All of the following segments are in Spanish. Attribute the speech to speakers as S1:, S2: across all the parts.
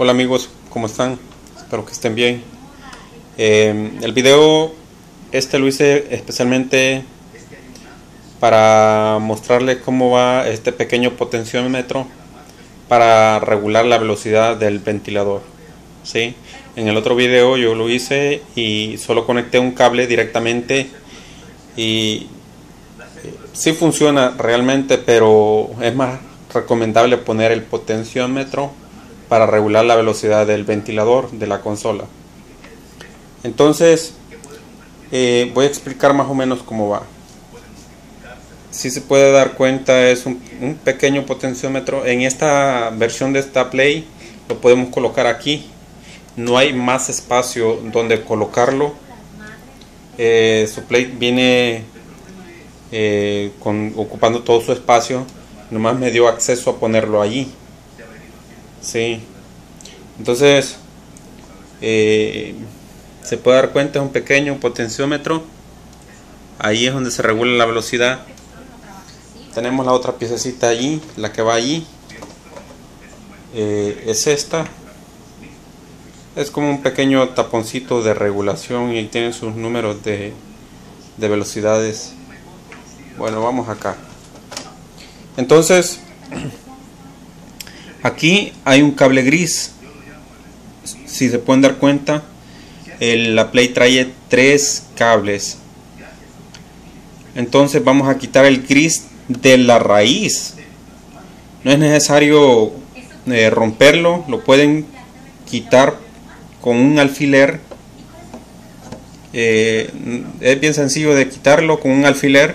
S1: Hola amigos, ¿cómo están? Espero que estén bien. Eh, el video este lo hice especialmente para mostrarles cómo va este pequeño potenciómetro para regular la velocidad del ventilador. ¿sí? En el otro video yo lo hice y solo conecté un cable directamente y sí funciona realmente, pero es más recomendable poner el potenciómetro para regular la velocidad del ventilador de la consola. Entonces, eh, voy a explicar más o menos cómo va. Si se puede dar cuenta, es un, pequeño potenciómetro. En esta versión de esta Play lo podemos colocar aquí. No hay más espacio donde colocarlo. Eh, su Play viene eh, ocupando todo su espacio. Nomás me dio acceso a ponerlo allí. Sí. Entonces, eh, se puede dar cuenta, es un pequeño potenciómetro. Ahí es donde se regula la velocidad. Tenemos la otra piececita allí, la que va allí. Eh, es esta. Es como un pequeño taponcito de regulación y tiene sus números de, de velocidades. Bueno, vamos acá. Entonces, Aquí hay un cable gris. Si se pueden dar cuenta, la Play trae tres cables. Entonces vamos a quitar el gris de la raíz. No es necesario eh, romperlo, lo pueden quitar con un alfiler. Eh, es bien sencillo de quitarlo con un alfiler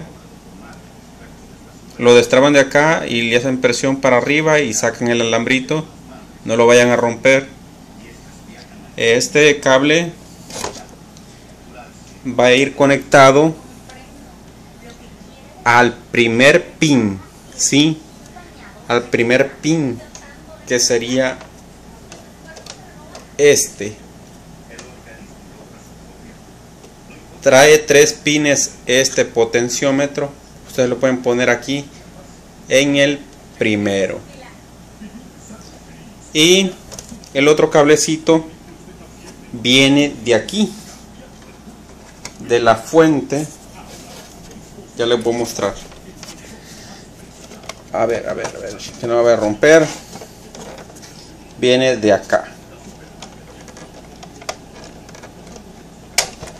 S1: lo destraban de acá y le hacen presión para arriba y sacan el alambrito. No lo vayan a romper. Este cable va a ir conectado al primer pin ¿sí? al primer pin que sería este. Trae tres pines este potenciómetro ustedes lo pueden poner aquí en el primero. Y el otro cablecito viene de aquí de la fuente. Ya les voy a mostrar. A ver a ver a ver que no va a romper. Viene de acá.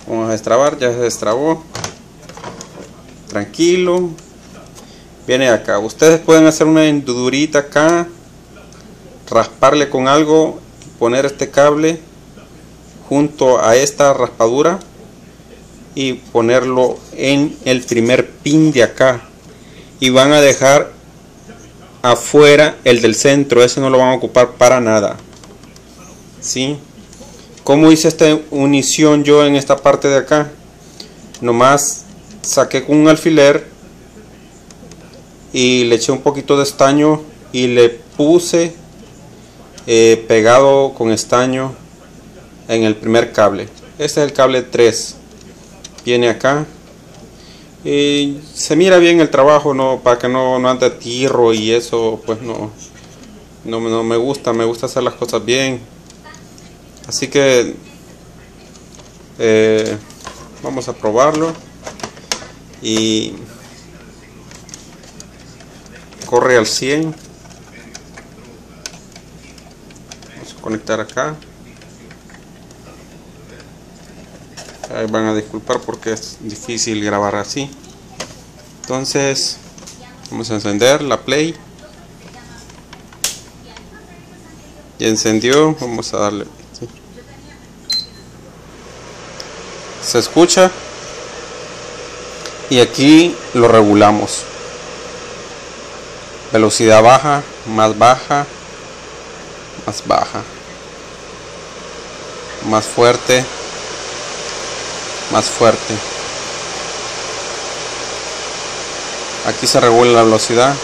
S1: Vamos a destrabar ya se destrabó tranquilo. Viene acá. Ustedes pueden hacer una endudurita acá rasparle con algo poner este cable junto a esta raspadura y ponerlo en el primer pin de acá. Y van a dejar afuera el del centro. Ese no lo van a ocupar para nada. ¿sí? como hice esta unición yo en esta parte de acá nomás saqué con un alfiler y le eché un poquito de estaño y le puse eh, pegado con estaño en el primer cable. Este es el cable 3 viene acá. Y se mira bien el trabajo no para que no, no ande tirro y eso pues no, no, no me gusta me gusta hacer las cosas bien. Así que eh, vamos a probarlo y corre al 100 vamos a conectar acá. Ahí van a disculpar porque es difícil grabar así. Entonces vamos a encender la play. Y encendió vamos a darle se escucha y aquí lo regulamos. Velocidad baja más baja más baja. Más fuerte más fuerte. Aquí se regula la velocidad.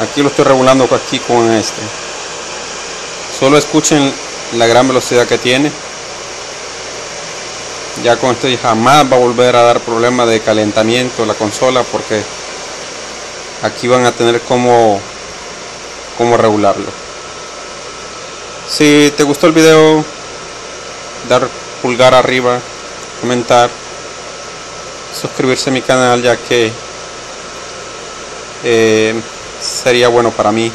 S1: Aquí lo estoy regulando aquí con este. Solo escuchen la gran velocidad que tiene ya con esto jamás va a volver a dar problema de calentamiento la consola porque aquí van a tener como, como regularlo Si te gustó el video, dar pulgar arriba, comentar, suscribirse a mi canal ya que eh, sería bueno para mí.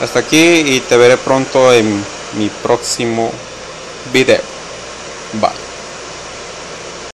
S1: Hasta aquí y te veré pronto en mi próximo video. Bye.